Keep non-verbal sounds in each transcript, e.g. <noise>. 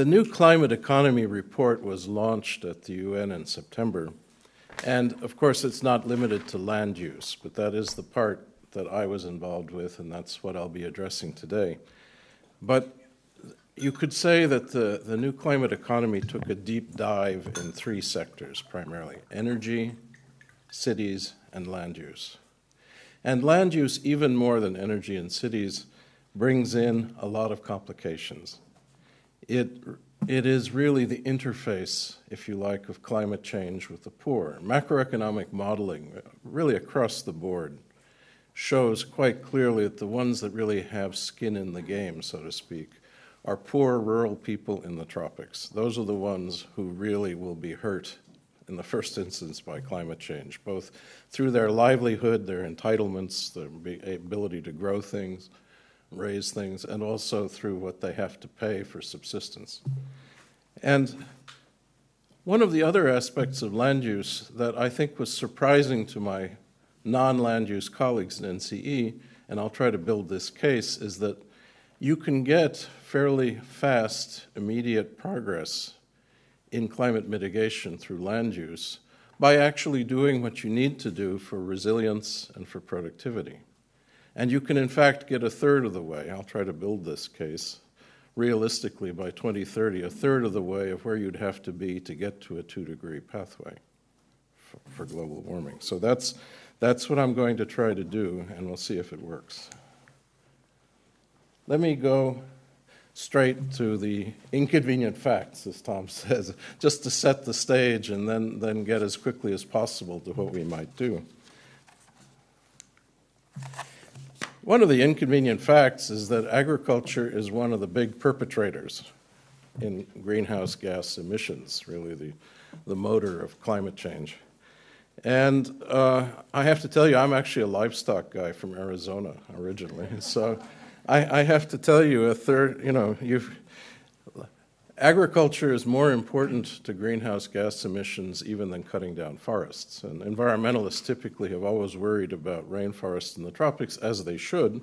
the new climate economy report was launched at the UN in September. And of course, it's not limited to land use, but that is the part that I was involved with, and that's what I'll be addressing today. But you could say that the, the new climate economy took a deep dive in three sectors primarily energy, cities, and land use. And land use, even more than energy and cities, brings in a lot of complications. It, it is really the interface, if you like, of climate change with the poor. Macroeconomic modeling, uh, really across the board, shows quite clearly that the ones that really have skin in the game, so to speak, are poor rural people in the tropics. Those are the ones who really will be hurt in the first instance by climate change, both through their livelihood, their entitlements, their ability to grow things, raise things, and also through what they have to pay for subsistence. And one of the other aspects of land use that I think was surprising to my non land use colleagues in NCE, and I'll try to build this case, is that you can get fairly fast, immediate progress in climate mitigation through land use by actually doing what you need to do for resilience and for productivity. And you can, in fact, get a third of the way. I'll try to build this case realistically by 2030, a third of the way of where you'd have to be to get to a two degree pathway for, global warming. So that's, that's what I'm going to try to do, and we'll see if it works. Let me go straight to the inconvenient facts, as Tom <laughs> says, just to set the stage and then, then get as quickly as possible to what we might do. One of the inconvenient facts is that agriculture is one of the big perpetrators in greenhouse gas emissions, really the, the motor of climate change. And uh, I have to tell you, I'm actually a livestock guy from Arizona originally. <laughs> So I, I have to tell you, a third, you know, you've, agriculture is more important to greenhouse gas emissions even than cutting down forests. And environmentalists typically have always worried about rainforests in the tropics, as they should.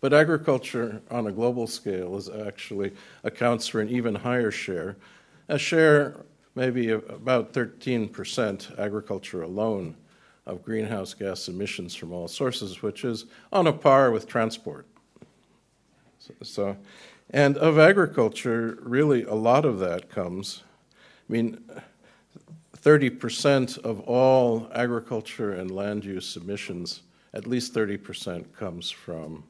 But agriculture on a global scale is actually accounts for an even higher share, a share maybe about 13% agriculture alone of greenhouse gas emissions from all sources, which is on a par with transport. So, and of agriculture, really a lot of that comes. I mean, 30% of all agriculture and land use emissions, at least 30% comes from,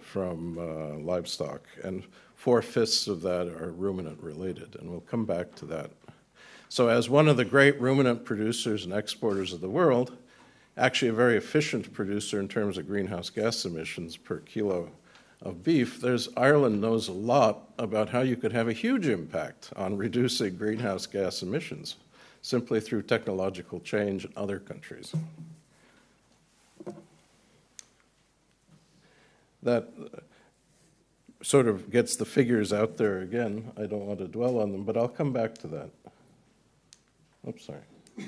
from uh, livestock, and four fifths of that are ruminant related, and we'll come back to that. So, as one of the great ruminant producers and exporters of the world, actually a very efficient producer in terms of greenhouse gas emissions per kilo of beef, there's Ireland knows a lot about how you could have a huge impact on reducing greenhouse gas emissions simply through technological change in other countries. That uh, sort of gets the figures out there again. I don't want to dwell on them, but I'll come back to that. Oops, sorry.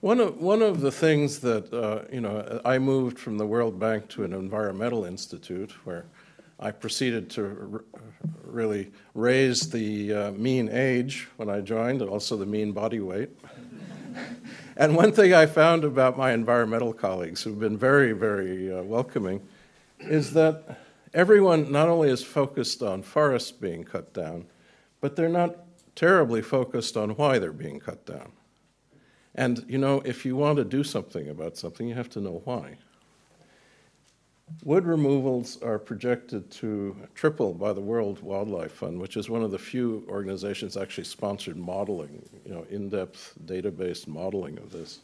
One of, one of the things that, uh, you know, I moved from the World Bank to an environmental institute where I proceeded to r- really raise the uh, mean age when I joined and also the mean body weight. <laughs> and one thing I found about my environmental colleagues, who've been very, very uh, welcoming, is that everyone not only is focused on forests being cut down, but they're not terribly focused on why they're being cut down. And, you know, if you want to do something about something, you have to know why. Wood removals are projected to triple by the World Wildlife Fund, which is one of the few organizations actually sponsored modeling, you know, in-depth database modeling of this.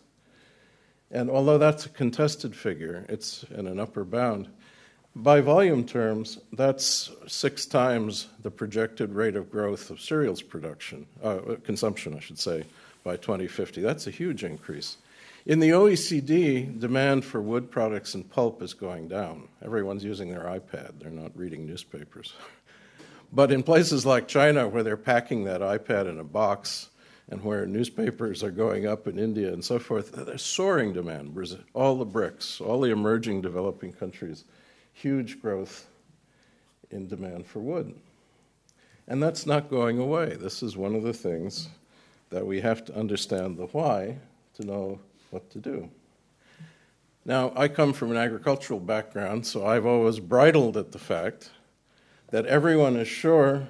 And although that's a contested figure, it's in an upper bound. By volume terms, that's six times the projected rate of growth of cereals production, uh, consumption, I should say, by 2050. That's a huge increase. In the OECD, demand for wood products and pulp is going down. Everyone's using their iPad, they're not reading newspapers. <laughs> but in places like China, where they're packing that iPad in a box, and where newspapers are going up in India and so forth, there's soaring demand. All the BRICS, all the emerging developing countries, huge growth in demand for wood. And that's not going away. This is one of the things that we have to understand the why to know what to do. Now, I come from an agricultural background, so I've always bridled at the fact that everyone is sure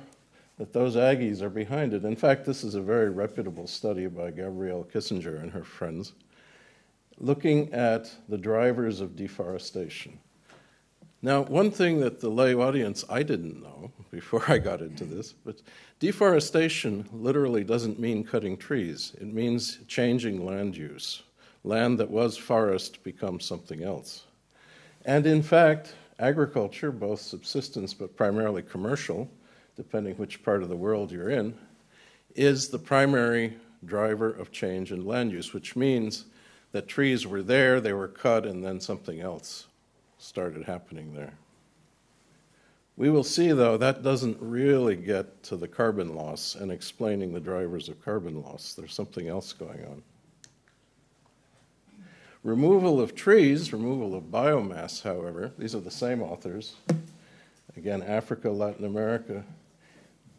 that those Aggies are behind it. In fact, this is a very reputable study by Gabrielle Kissinger and her friends looking at the drivers of deforestation. Now, one thing that the lay audience I didn't know <laughs> before I got into this, but deforestation literally doesn't mean cutting trees. It means changing land use. Land that was forest becomes something else. And in fact, agriculture, both subsistence but primarily commercial, depending which part of the world you're in, is the primary driver of change in land use, which means that trees were there, they were cut, and then something else started happening there. We will see, though, that doesn't really get to the carbon loss and explaining the drivers of carbon loss. There's something else going on. Removal of trees, removal of biomass, however, these are the same authors. Again, Africa, Latin America,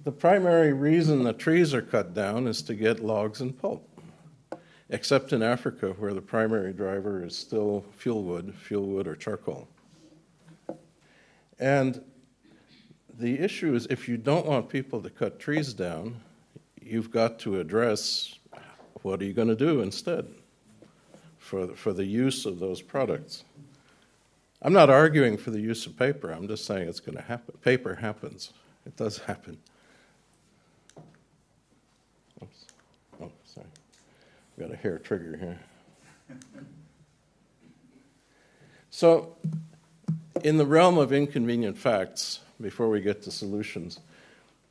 the primary reason the trees are cut down is to get logs and pulp, except in Africa, where the primary driver is still fuel wood, fuel wood or charcoal. And the issue is if you don't want people to cut trees down, you've got to address what are you going to do instead for the, for the use of those products. I'm not arguing for the use of paper, I'm just saying it's going to happen. Paper happens, it does happen. Got a hair trigger here. So, in the realm of inconvenient facts, before we get to solutions,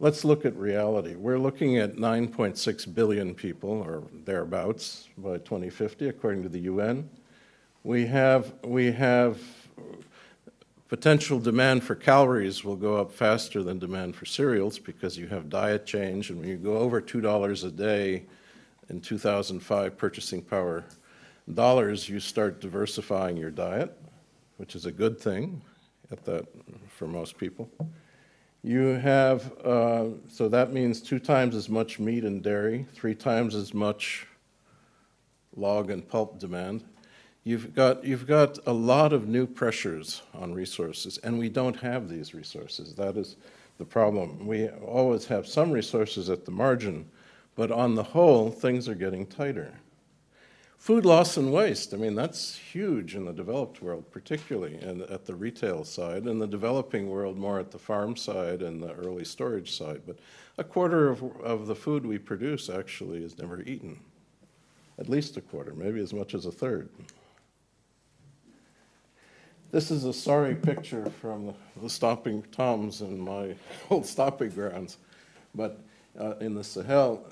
let's look at reality. We're looking at 9.6 billion people, or thereabouts, by 2050, according to the UN. We have, we have potential demand for calories will go up faster than demand for cereals because you have diet change, and when you go over $2 a day, in 2005 purchasing power dollars, you start diversifying your diet, which is a good thing at that for most people. You have, uh, so that means two times as much meat and dairy, three times as much log and pulp demand. You've got, you've got a lot of new pressures on resources, and we don't have these resources. That is the problem. We always have some resources at the margin, but on the whole, things are getting tighter. Food loss and waste, I mean, that's huge in the developed world, particularly and at the retail side, in the developing world, more at the farm side and the early storage side. But a quarter of, of the food we produce actually is never eaten. At least a quarter, maybe as much as a third. This is a sorry picture from the, stomping toms in my <laughs> old stomping grounds. But uh, in the Sahel,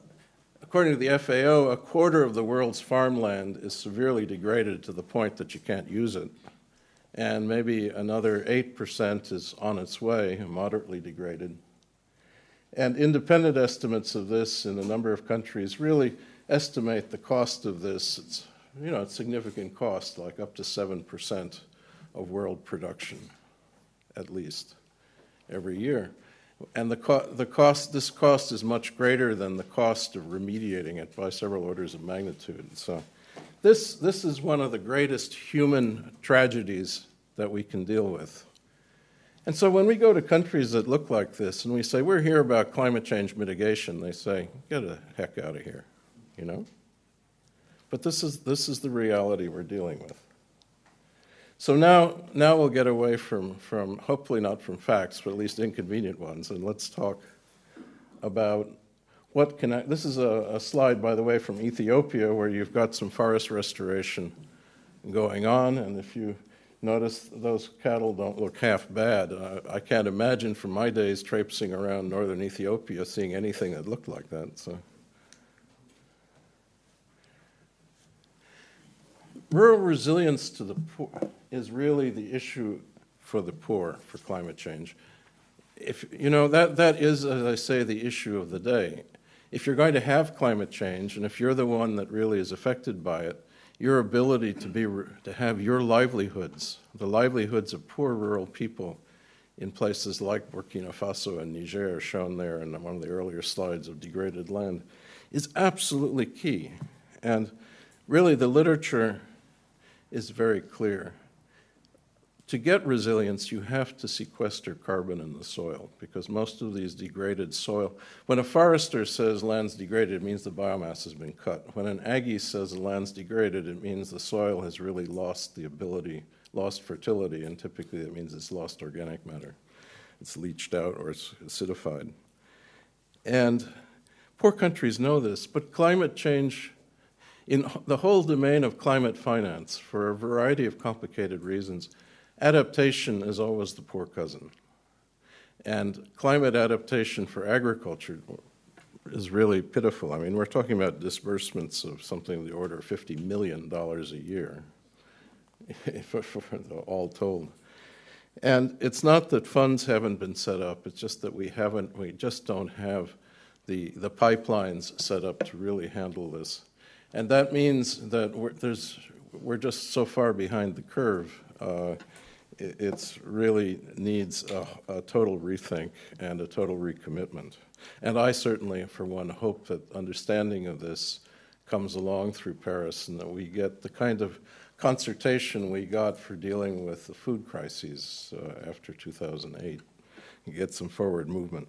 According to the FAO, a quarter of the world's farmland is severely degraded to the point that you can't use it. And maybe another 8% is on its way, moderately degraded. And independent estimates of this in a number of countries really estimate the cost of this. It's, you know, it's significant cost, like up to 7% of world production, at least, every year. And the, co- the cost, this cost is much greater than the cost of remediating it by several orders of magnitude. So, this, this is one of the greatest human tragedies that we can deal with. And so, when we go to countries that look like this and we say, We're here about climate change mitigation, they say, Get the heck out of here, you know? But this is, this is the reality we're dealing with. So now, now we'll get away from, from, hopefully not from facts, but at least inconvenient ones, and let's talk about what can I, this is a, a, slide, by the way, from Ethiopia, where you've got some forest restoration going on, and if you notice, those cattle don't look half bad. Uh, I can't imagine from my days traipsing around northern Ethiopia seeing anything that looked like that. So. Rural resilience to the poor is really the issue for the poor for climate change. If you know that that is, as I say, the issue of the day. If you're going to have climate change, and if you're the one that really is affected by it, your ability to be to have your livelihoods, the livelihoods of poor rural people, in places like Burkina Faso and Niger, shown there in one of the earlier slides of degraded land, is absolutely key. And really, the literature is very clear. To get resilience, you have to sequester carbon in the soil because most of these degraded soil, when a forester says land's degraded, it means the biomass has been cut. When an Aggie says the land's degraded, it means the soil has really lost the ability, lost fertility, and typically that means it's lost organic matter. It's leached out or it's acidified. And poor countries know this, but climate change in the whole domain of climate finance, for a variety of complicated reasons, adaptation is always the poor cousin. And climate adaptation for agriculture is really pitiful. I mean, we're talking about disbursements of something of the order of $50 million a year, <laughs> all told. And it's not that funds haven't been set up, it's just that we haven't, we just don't have the, the pipelines set up to really handle this. And that means that we're, there's, we're just so far behind the curve. Uh, it really needs a, a, total rethink and a total recommitment. And I certainly, for one, hope that understanding of this comes along through Paris and that we get the kind of concertation we got for dealing with the food crises uh, after 2008 and get some forward movement.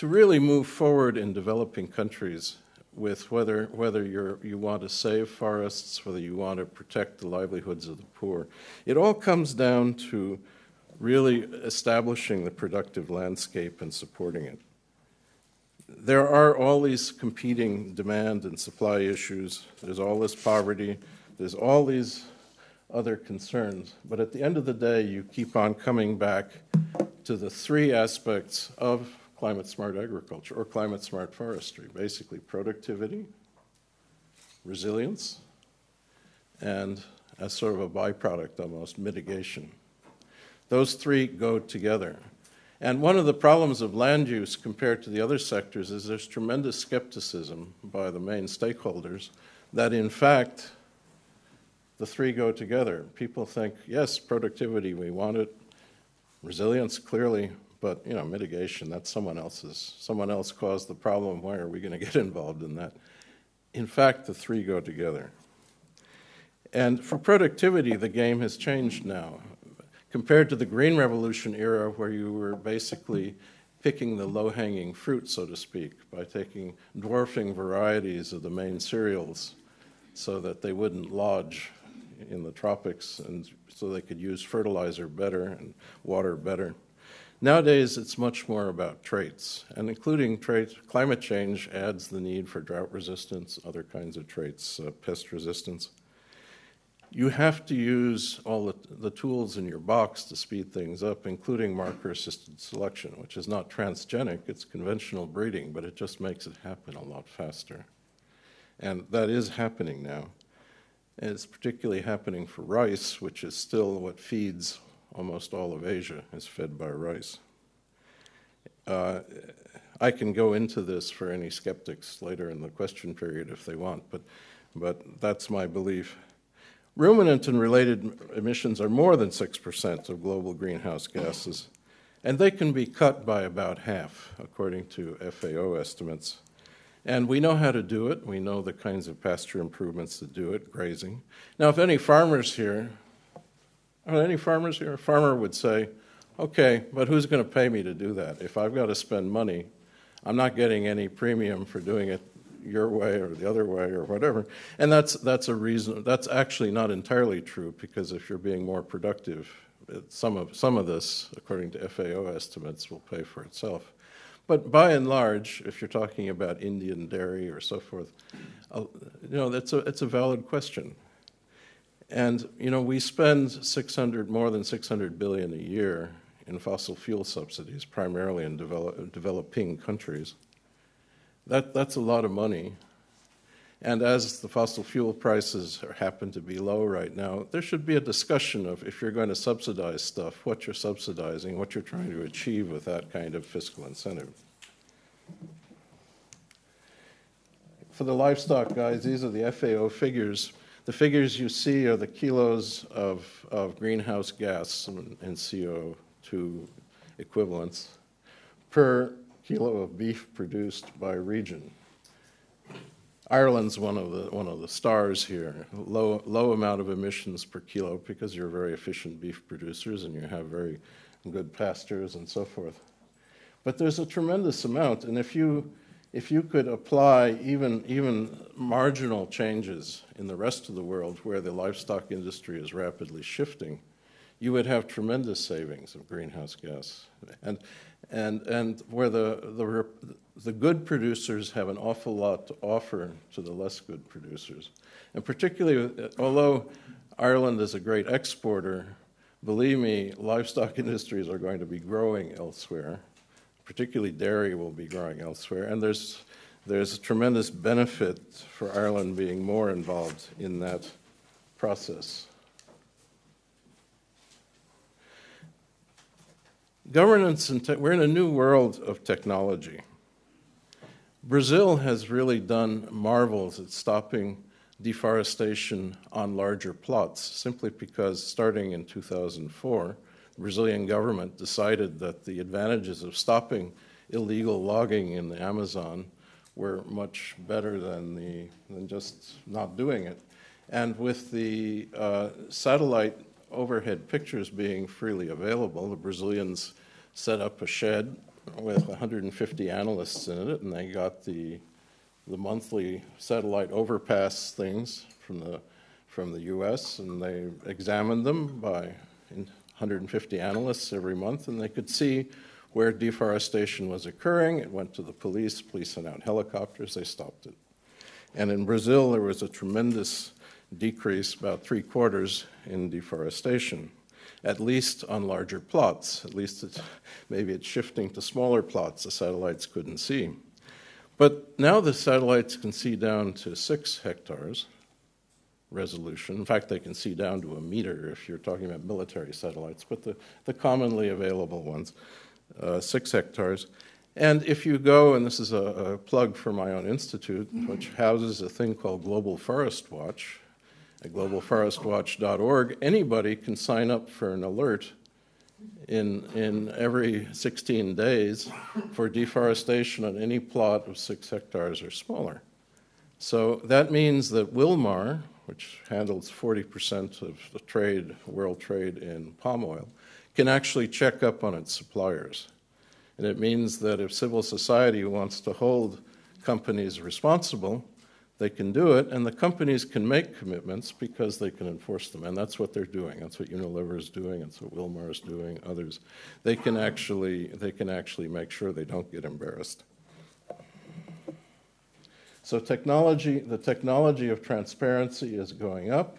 To really move forward in developing countries with whether, whether you you want to save forests, whether you want to protect the livelihoods of the poor, it all comes down to really establishing the productive landscape and supporting it. There are all these competing demand and supply issues. There's all this poverty. There's all these other concerns. But at the end of the day, you keep on coming back to the three aspects of climate smart agriculture or climate smart forestry. Basically, productivity, resilience, and as sort of a byproduct almost, mitigation. Those three go together. And one of the problems of land use compared to the other sectors is there's tremendous skepticism by the main stakeholders that, in fact, the three go together. People think, yes, productivity, we want it. Resilience, clearly, but you know, mitigation, that's someone else's. Someone else caused the problem. Why are we going to get <laughs> involved in that? In fact, the three go together. And for productivity, the game has changed now. Compared to the Green Revolution era, where you were basically picking the low hanging fruit, so to speak, by taking dwarfing varieties of the main cereals so that they wouldn't lodge in the tropics and so they could use fertilizer better and water better. Nowadays, it's much more about traits, and including traits, climate change adds the need for drought resistance, other kinds of traits, uh, pest resistance. You have to use all the, the, tools in your box to speed things up, including marker assisted selection, which is not transgenic, it's conventional breeding, but it just makes it happen a lot faster. And that is happening now. And it's particularly happening for rice, which is still what feeds almost all of Asia is fed by rice. Uh, I can go into this for any skeptics later in the question period if they want, but, but that's my belief. Ruminant and related emissions are more than 6% of global greenhouse gases, and they can be cut by about half, according to FAO estimates. And we know how to do it. We know the kinds of pasture improvements that do it, grazing. Now, if any farmers here are there any farmers here? A farmer would say, okay, but who's going to pay me to do that? If I've got to spend money, I'm not getting any premium for doing it your way or the other way or whatever. And that's, that's a reason, that's actually not entirely true because if you're being more productive, some of, some of this, according to FAO estimates, will pay for itself. But by and large, if you're talking about Indian dairy or so forth, uh, you know, that's a, it's a valid question. And you know, we spend 600 more than 600 billion a year in fossil fuel subsidies, primarily in develop, developing countries. That, that's a lot of money. And as the fossil fuel prices happen to be low right now, there should be a discussion of if you're going to subsidize stuff, what you're subsidizing, what you're trying to achieve with that kind of fiscal incentive. for the livestock guys, these are the FAO figures. The figures you see are the kilos of, of greenhouse gas and, and CO2 equivalents per kilo of beef produced by region. Ireland's one of the one of the stars here. Low low amount of emissions per kilo because you're very efficient beef producers and you have very good pastures and so forth. But there's a tremendous amount, and if you if you could apply even even marginal changes in the rest of the world where the livestock industry is rapidly shifting, you would have tremendous savings of greenhouse gas. And and and where the the the good producers have an awful lot to offer to the less good producers. And particularly, uh, although Ireland is a great exporter, believe me, livestock <laughs> industries are going to be growing elsewhere. Particularly, dairy will be growing elsewhere. And there's, there's a tremendous benefit for Ireland being more involved in that process. Governance and te- we're in a new world of technology. Brazil has really done marvels at stopping deforestation on larger plots simply because starting in 2004, the Brazilian government decided that the advantages of stopping illegal logging in the Amazon were much better than, the, than just not doing it. And with the uh, satellite overhead pictures being freely available, the Brazilians set up a shed with 150 analysts in it, and they got the the monthly satellite overpass things from the from the U.S. and they examined them by 150 analysts every month, and they could see where deforestation was occurring. It went to the police. Police sent out helicopters. They stopped it. And in Brazil, there was a tremendous decrease, about three quarters, in deforestation at least on larger plots. At least it's, maybe it's shifting to smaller plots the satellites couldn't see. But now the satellites can see down to six hectares resolution. In fact, they can see down to a meter if you're talking about military satellites, but the, the commonly available ones, uh, six hectares. And if you go, and this is a, a plug for my own institute, which houses a thing called Global Forest Watch, at globalforestwatch.org, anybody can sign up for an alert in, in every 16 days for deforestation on any plot of six hectares or smaller. So that means that Wilmar, which handles 40% of the trade, world trade in palm oil, can actually check up on its suppliers. And it means that if civil society wants to hold companies responsible, they can do it, and the companies can make commitments because they can enforce them, and that's what they're doing. That's what Unilever is doing. That's what Wilmar is doing. Others, they can actually they can actually make sure they don't get embarrassed. So technology, the technology of transparency is going up,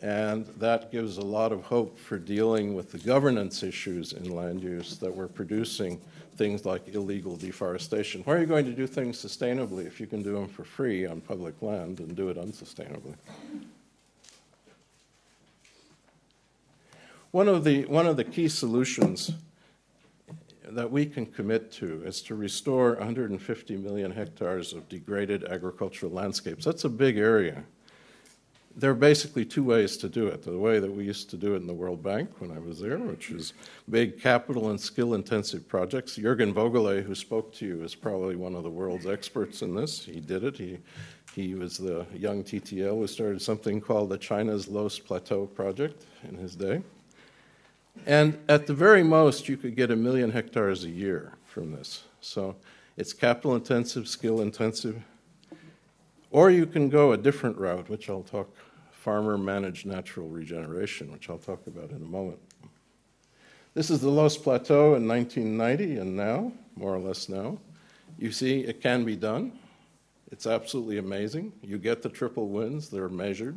and that gives a lot of hope for dealing with the governance issues in land use that we're producing things like illegal deforestation. Why are you going to do things sustainably if you can do them for free on public land and do it unsustainably? One of the, one of the key solutions that we can commit to is to restore 150 million hectares of degraded agricultural landscapes. That's a big area there are basically two ways to do it. The way that we used to do it in the World Bank when I was there, which is big capital and skill intensive projects. Jürgen Voegele, who spoke to you, is probably one of the world's experts in this. He did it. He, he was the young TTL who started something called the China's Loess Plateau Project in his day. And at the very most, you could get a million hectares a year from this. So it's capital intensive, skill intensive. Or you can go a different route, which I'll talk farmer managed natural regeneration, which I'll talk about in a moment. This is the Loess Plateau in 1990 and now, more or less now. You see, it can be done. It's absolutely amazing. You get the triple wins, they're measured.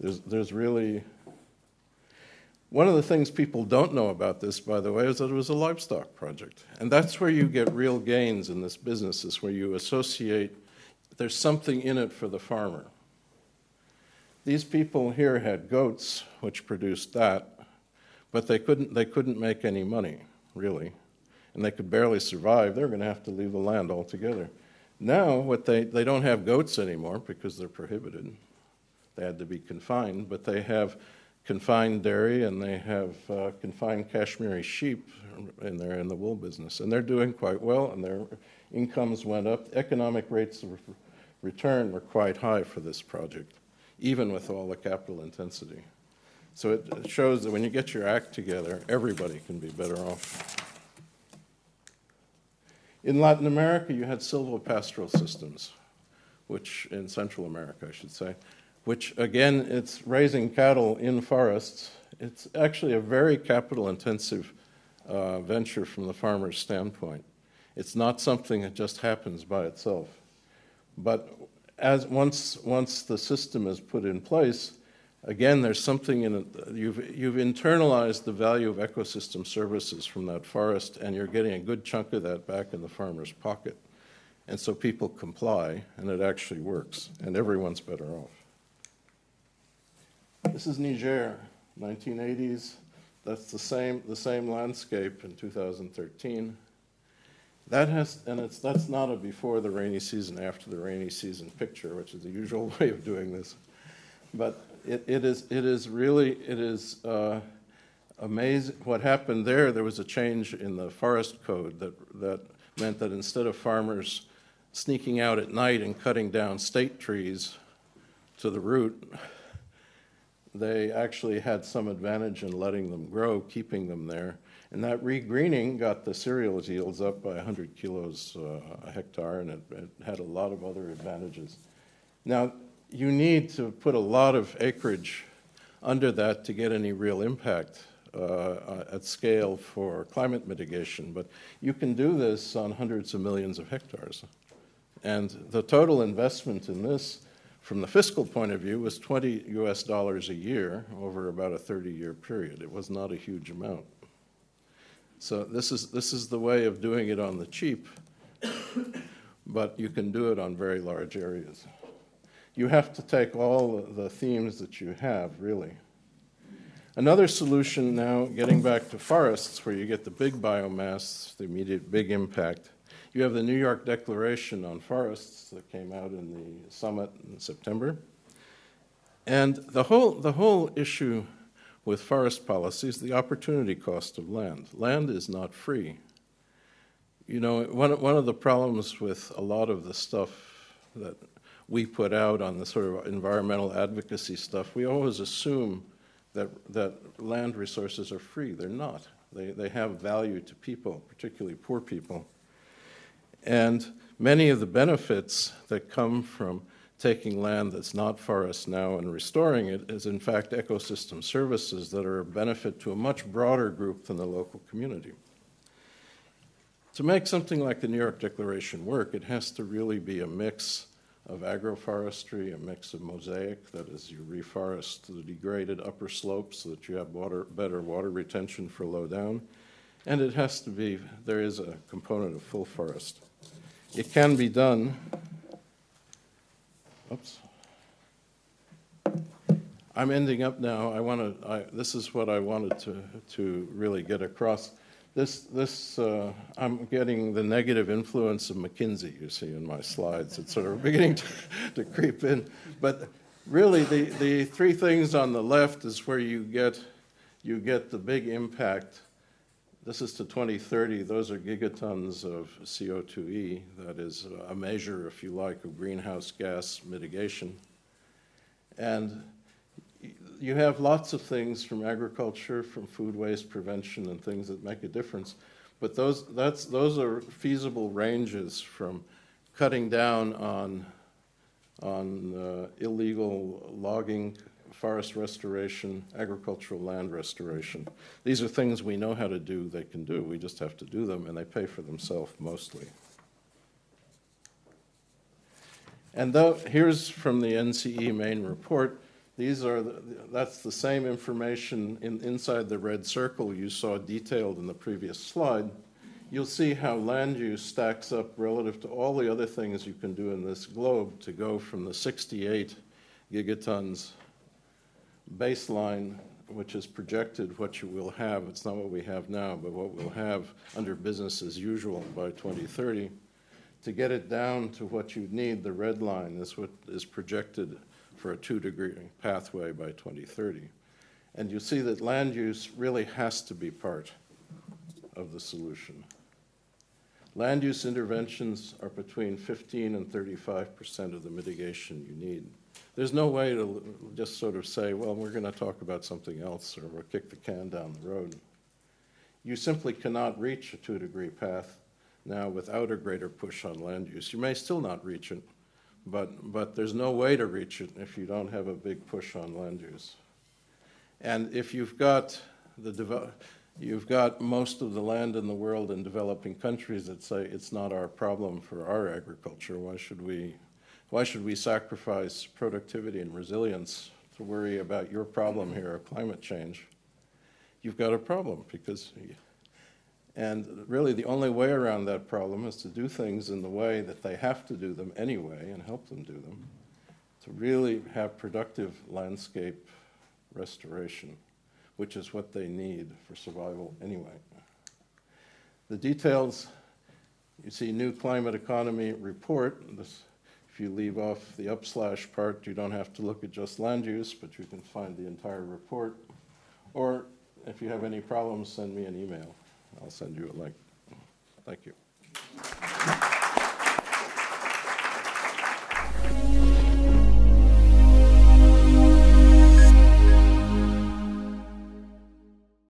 There's, there's really. One of the things people don't know about this, by the way, is that it was a livestock project. And that's where you get real gains in this business, is where you associate there's something in it for the farmer. These people here had goats, which produced that, but they couldn't, they couldn't make any money, really, and they could barely survive. They were going to have to leave the land altogether. Now, what they, they don't have goats anymore because they're prohibited. They had to be confined, but they have confined dairy and they have uh, confined Kashmiri sheep in there in the wool business. And they're doing quite well, and their incomes went up. Economic rates of return were quite high for this project, even with all the capital intensity. So it shows that when you get your act together, everybody can be better off. In Latin America, you had silvopastoral systems, which in Central America, I should say, which again, it's raising cattle in forests. It's actually a very capital intensive uh, venture from the farmer's standpoint. It's not something that just happens by itself. But as once, once the system is put in place, again, there's something in it. You've, you've internalized the value of ecosystem services from that forest, and you're getting a good chunk of that back in the farmer's pocket. And so people comply, and it actually works, and everyone's better off. This is Niger, 1980s. That's the same, the same landscape in 2013. That has, and it's, that's not a before the rainy season, after the rainy season picture, which is the usual <laughs> way of doing this. But it, it, is, it is really, it is uh, amazing. What happened there, there was a change in the forest code that, that meant that instead of farmers sneaking out at night and cutting down state trees to the root, they actually had some advantage in letting them grow, keeping them there. And that regreening got the cereal yields up by 100 kilos uh, a hectare, and it, it, had a lot of other advantages. Now, you need to put a lot of acreage under that to get any real impact uh, at scale for climate mitigation, but you can do this on hundreds of millions of hectares. And the total investment in this from the fiscal point of view, was 20 US dollars a year over about a 30 year period. It was not a huge amount. So this is, this is the way of doing it on the cheap, but you can do it on very large areas. You have to take all the themes that you have, really. Another solution now, getting back to forests, where you get the big biomass, the immediate big impact, you have the New York Declaration on Forests that came out in the summit in September. And the whole, the whole issue with forest policy is the opportunity cost of land. Land is not free. You know, one, one of the problems with a lot of the stuff that we put out on the sort of environmental advocacy stuff, we always assume that, that land resources are free. They're not. They, they have value to people, particularly poor people. And many of the benefits that come from taking land that's not forest now and restoring it is, in fact, ecosystem services that are a benefit to a much broader group than the local community. To make something like the New York Declaration work, it has to really be a mix of agroforestry, a mix of mosaic, that is, you reforest the degraded upper slopes so that you have water, better water retention for low down. And it has to be, there is a component of full forest. It can be done. Oops. I'm ending up now. I want to. This is what I wanted to to really get across. This this uh, I'm getting the negative influence of McKinsey. You see in my slides, it's sort of <laughs> beginning to, to creep in. But really, the the three things on the left is where you get you get the big impact this is to 2030. Those are gigatons of CO2e. That is a measure, if you like, of greenhouse gas mitigation. And you have lots of things from agriculture, from food waste prevention, and things that make a difference. But those, that's, those are feasible ranges from cutting down on, on uh, illegal logging forest restoration, agricultural land restoration. These are things we know how to do, they can do. We just have to do them, and they pay for themselves mostly. And though, here's from the NCE main report. These are the, that's the same information in, inside the red circle you saw detailed in the previous slide. You'll see how land use stacks up relative to all the other things you can do in this globe to go from the 68 gigatons baseline, which is projected what you will have, it's not what we have now, but what we'll have under business as usual by 2030, To get it down to what you need, the red line is what is projected for a two-degree pathway by 2030. And you see that land use really has to be part of the solution. Land use interventions are between 15 and 35 percent of the mitigation you need. There's no way to just sort of say, well, we're going to talk about something else, or we'll kick the can down the road. You simply cannot reach a two-degree path now without a greater push on land use. You may still not reach it, but, but there's no way to reach it if you don't have a big push on land use. And if you've got the you've got most of the land in the world in developing countries that say it's not our problem for our agriculture, why should we, why should we sacrifice productivity and resilience to worry about your problem here climate change? You've got a problem because, and really the only way around that problem is to do things in the way that they have to do them anyway and help them do them, to really have productive landscape restoration, which is what they need for survival anyway. The details, you see new climate economy report. This, if you leave off the upslash part, you don't have to look at just land use, but you can find the entire report. Or if you have any problems, send me an email. I'll send you a link. Thank you.